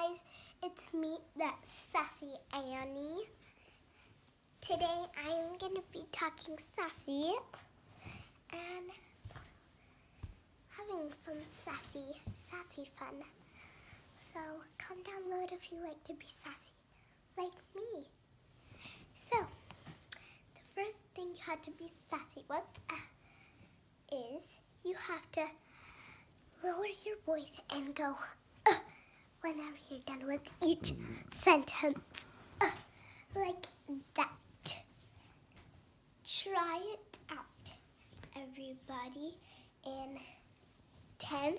guys, it's me, that Sassy Annie. Today I'm going to be talking sassy and having some sassy, sassy fun. So come download if you like to be sassy, like me. So, the first thing you have to be sassy with uh, is you have to lower your voice and go whenever you're done with each sentence, uh, like that. Try it out, everybody, in 10,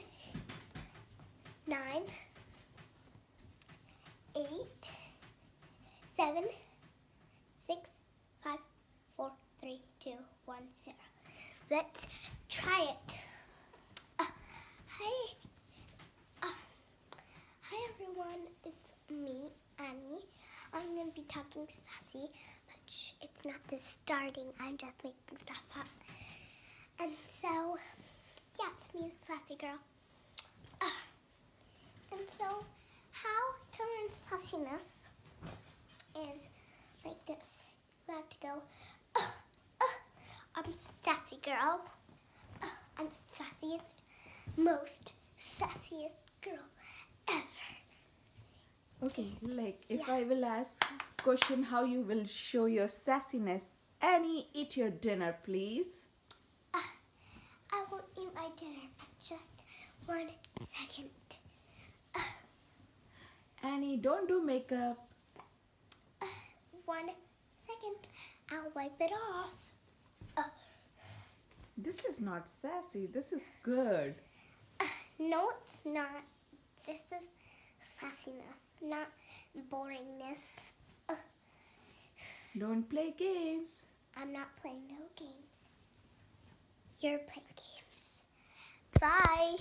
9, 8, 7, 6, 5, 4, 3, 2, 1, 0. Let's try it. Uh, hi. Uh, hi everyone, it's me, Annie. I'm going to be talking sassy, but it's not the starting. I'm just making stuff up. And so, yeah, it's me, Sassy Girl. Uh, and so, how to learn sassiness is like this. You have to go, uh, uh, I'm Sassy Girl. I'm sassiest, most sassiest girl. Okay, like if Yeah. I will ask question how you will show your sassiness. Annie, eat your dinner, please. Uh, I will eat my dinner, but just one second. Annie, don't do makeup. Uh, one second. I'll wipe it off. Uh, This is not sassy. This is good. uh, no, it's not. This is sassiness, not boringness. Uh, Don't play games. I'm not playing no games. You're playing games. Bye.